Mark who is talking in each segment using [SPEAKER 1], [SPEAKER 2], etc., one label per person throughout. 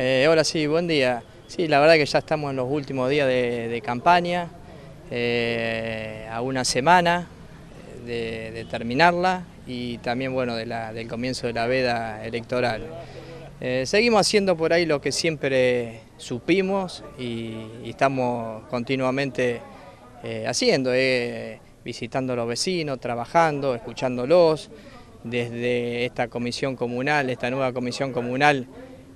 [SPEAKER 1] Eh, hola, sí, buen día. Sí, la verdad que ya estamos en los últimos días de, campaña, eh, a una semana de, terminarla y también bueno, del comienzo de la veda electoral. Eh, seguimos haciendo por ahí lo que siempre supimos y, estamos continuamente haciendo, visitando a los vecinos, trabajando, escuchándolos, desde esta comisión comunal, esta nueva comisión comunal,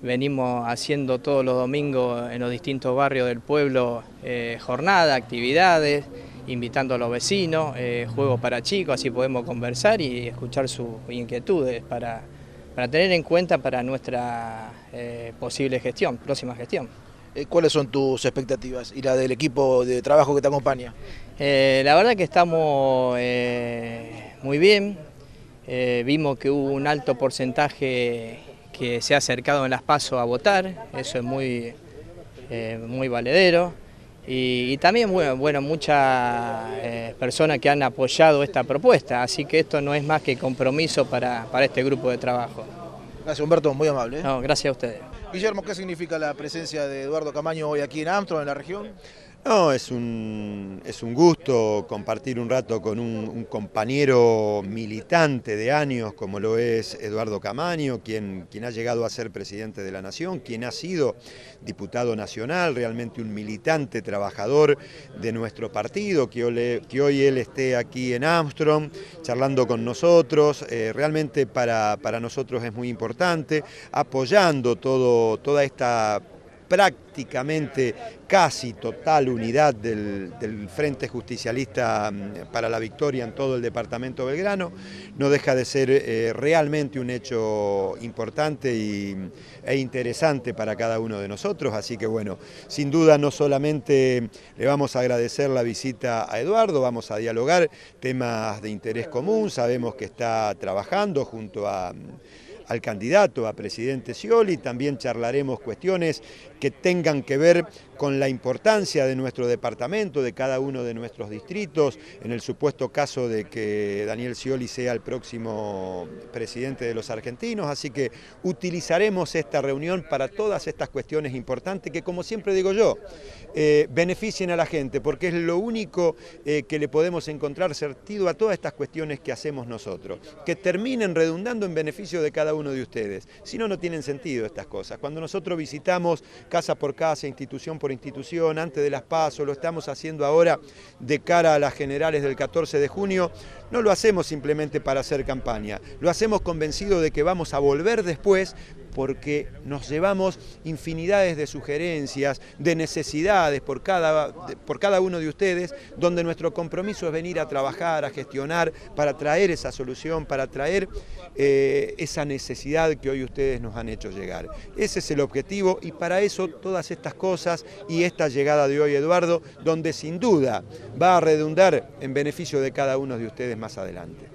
[SPEAKER 1] venimos haciendo todos los domingos en los distintos barrios del pueblo eh, jornada, actividades, invitando a los vecinos, eh, juegos para chicos, así podemos conversar y escuchar sus inquietudes para, tener en cuenta para nuestra eh, posible gestión, próxima gestión.
[SPEAKER 2] ¿Cuáles son tus expectativas y la del equipo de trabajo que te acompaña?
[SPEAKER 1] la verdad que estamos muy bien, vimos que hubo un alto porcentaje que se ha acercado en las pasos a votar, eso es muy, eh, muy valedero. Y, también bueno, muchas eh, personas que han apoyado esta propuesta, así que esto no es más que compromiso para, este grupo de trabajo.
[SPEAKER 2] Gracias Humberto, muy amable.
[SPEAKER 1] ¿eh? No, gracias a ustedes.
[SPEAKER 2] Guillermo, ¿qué significa la presencia de Eduardo Camaño hoy aquí en Amsterdam, en la región?
[SPEAKER 3] No, es un, es un gusto compartir un rato con un, compañero militante de años como lo es Eduardo Camaño, quien, quien ha llegado a ser presidente de la Nación, quien ha sido diputado nacional, realmente un militante trabajador de nuestro partido, que hoy, él esté aquí en Armstrong charlando con nosotros, eh, realmente para, para nosotros es muy importante, apoyando todo, toda esta prácticamente casi total unidad del, Frente Justicialista mm, para la Victoria en todo el departamento Belgrano, no deja de ser eh, realmente un hecho importante y, e interesante para cada uno de nosotros, así que bueno, sin duda no solamente le vamos a agradecer la visita a Eduardo, vamos a dialogar temas de interés común, sabemos que está trabajando junto a al candidato a presidente Scioli, también charlaremos cuestiones que tengan que ver con la importancia de nuestro departamento, de cada uno de nuestros distritos, en el supuesto caso de que Daniel Scioli sea el próximo presidente de los argentinos, así que utilizaremos esta reunión para todas estas cuestiones importantes que, como siempre digo yo, eh, beneficien a la gente, porque es lo único eh, que le podemos encontrar sentido a todas estas cuestiones que hacemos nosotros, que terminen redundando en beneficio de cada uno de ustedes. Si no, no tienen sentido estas cosas. Cuando nosotros visitamos casa por casa, institución por institución, antes de las pasos, lo estamos haciendo ahora de cara a las generales del 14 de junio, no lo hacemos simplemente para hacer campaña, lo hacemos convencido de que vamos a volver después porque nos llevamos infinidades de sugerencias, de necesidades por cada, por cada uno de ustedes, donde nuestro compromiso es venir a trabajar, a gestionar, para traer esa solución, para traer eh, esa necesidad que hoy ustedes nos han hecho llegar. Ese es el objetivo y para eso todas estas cosas y esta llegada de hoy, Eduardo, donde sin duda va a redundar en beneficio de cada uno de ustedes más adelante.